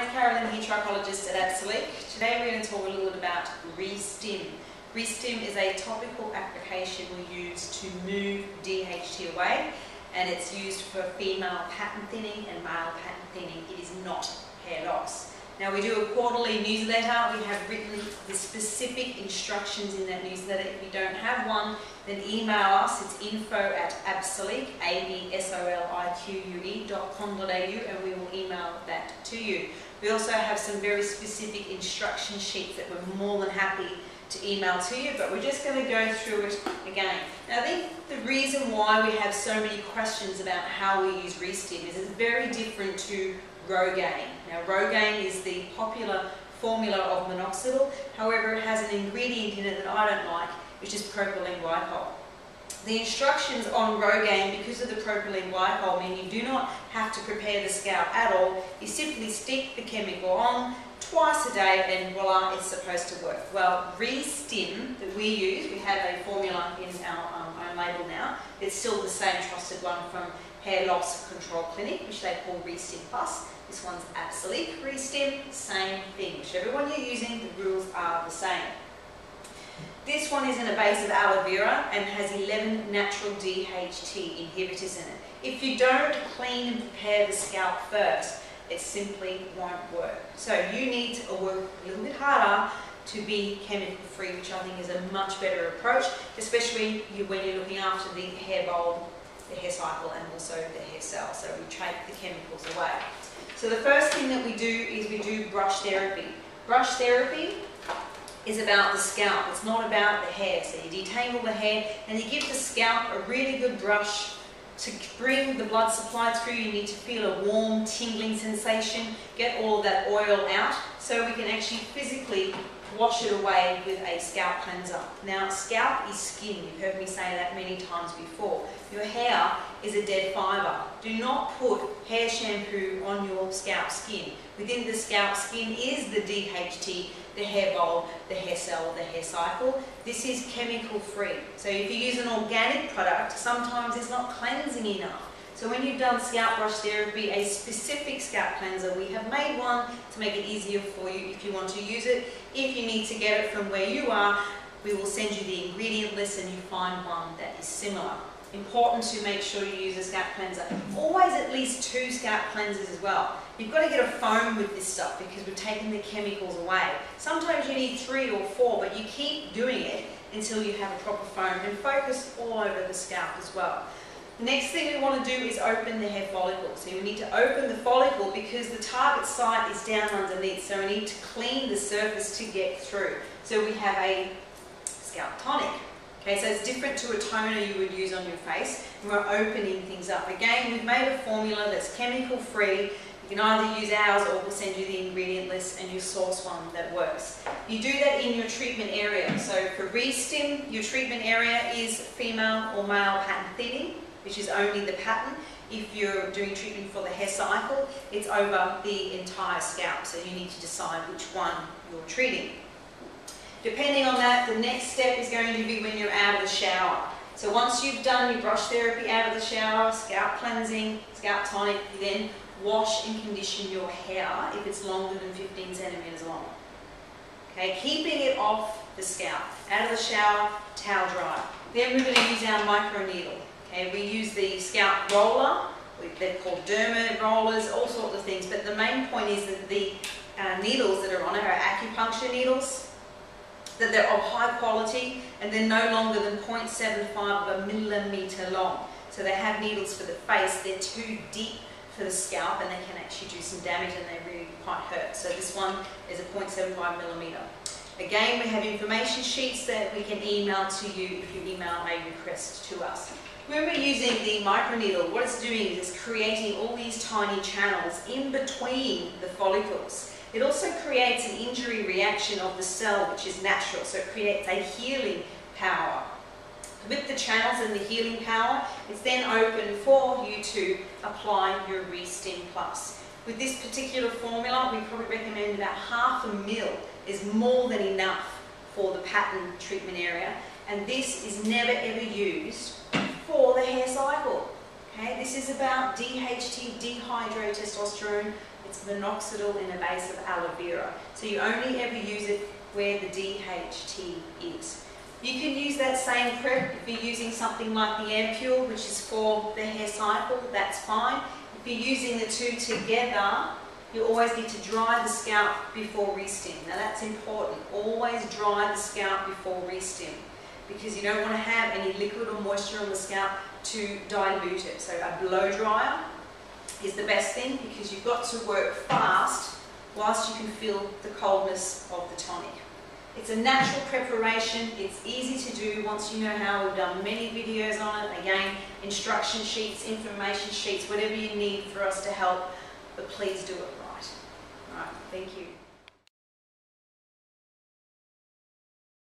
name's Carolyn, trichologist at Absolique. Today we're going to talk a little bit about Restim. Restim is a topical application we use to move DHT away and it's used for female pattern thinning and male pattern thinning. It is not hair loss. Now we do a quarterly newsletter. We have written the specific instructions in that newsletter. If you don't have one, then email us. It's info at absolique, A-B-S-O-L-I-Q-U-E dot com.au and we will email that to you. We also have some very specific instruction sheets that we're more than happy to email to you, but we're just going to go through it again. Now, I think the reason why we have so many questions about how we use Restim is it's very different to Rogaine. Now Rogaine is the popular formula of minoxidil, however it has an ingredient in it that I don't like, which is propylene glycol. The instructions on Rogaine, because of the propylene glycol, mean you do not have to prepare the scalp at all. You simply stick the chemical on twice a day and voila, it's supposed to work. Well, Restim that we use, we have a formula in our um, own label now. It's still the same trusted one from Hair Loss Control Clinic, which they call Restim Plus. This one's Absolique Restim, same thing. Whichever one you're using, the rules are the same. This one is in a base of aloe vera and has 11 natural DHT inhibitors in it. If you don't clean and prepare the scalp first, it simply won't work. So you need to work a little bit harder to be chemical free, which I think is a much better approach, especially when you're looking after the hair bulb, the hair cycle, and also the hair cell. So we take the chemicals away. So the first thing that we do is we do brush therapy. Brush therapy is about the scalp. It's not about the hair. So you detangle the hair and you give the scalp a really good brush to bring the blood supply through. You need to feel a warm, tingling sensation, get all that oil out so we can actually physically wash it away with a scalp cleanser. Now, scalp is skin. You've heard me say that many times before. Your hair is a dead fibre. Do not put hair shampoo on your scalp skin. Within the scalp skin is the DHT, the hair bulb, the hair cell, the hair cycle. This is chemical free. So if you use an organic product, sometimes it's not cleansing enough. So when you've done scalp brush therapy, a specific scalp cleanser, we have made one to make it easier for you if you want to use it. If you need to get it from where you are, we will send you the ingredient list and you find one that is similar. Important to make sure you use a scalp cleanser. Always at least two scalp cleansers as well. You've got to get a foam with this stuff because we're taking the chemicals away. Sometimes you need three or four, but you keep doing it until you have a proper foam and focus all over the scalp as well. The next thing we want to do is open the hair follicle. So we need to open the follicle because the target site is down underneath. So we need to clean the surface to get through. So we have a scalp tonic. Okay, so it's different to a toner you would use on your face. We're opening things up. Again, we've made a formula that's chemical free. You can either use ours or we'll send you the ingredient list and you source one that works. You do that in your treatment area. So for Restim, your treatment area is female or male pattern thinning which is only the pattern. If you're doing treatment for the hair cycle, it's over the entire scalp, so you need to decide which one you're treating. Depending on that, the next step is going to be when you're out of the shower. So once you've done your brush therapy out of the shower, scalp cleansing, scalp tonic, you then wash and condition your hair if it's longer than 15 centimeters long. Okay, keeping it off the scalp. Out of the shower, towel dry. Then we're going to use our micro needle. Okay, we use the scalp roller, they're called derma rollers, all sorts of things, but the main point is that the uh, needles that are on it are acupuncture needles, that they're of high quality and they're no longer than 0.75 of a millimetre long. So they have needles for the face, they're too deep for the scalp and they can actually do some damage and they really quite hurt. So this one is a 0.75 millimetre. Again, we have information sheets that we can email to you if you email a request to us. When we're using the microneedle, what it's doing is creating all these tiny channels in between the follicles. It also creates an injury reaction of the cell, which is natural, so it creates a healing power. With the channels and the healing power, it's then open for you to apply your Restim Plus. With this particular formula, we probably recommend about half a mil is more than enough for the pattern treatment area, and this is never ever used for the hair cycle. Okay, this is about DHT, dihydrotestosterone. It's minoxidil in a base of aloe vera. So you only ever use it where the DHT is. You can use that same prep if you're using something like the Ampule, which is for the hair cycle, that's fine. If you're using the two together, you always need to dry the scalp before restim. Now that's important. Always dry the scalp before restim because you don't want to have any liquid or moisture on the scalp to dilute it. So a blow dryer is the best thing because you've got to work fast whilst you can feel the coldness of the tonic. It's a natural preparation, it's easy to do once you know how. We've done many videos on it. Again, instruction sheets, information sheets, whatever you need for us to help, but please do it right. All right, thank you.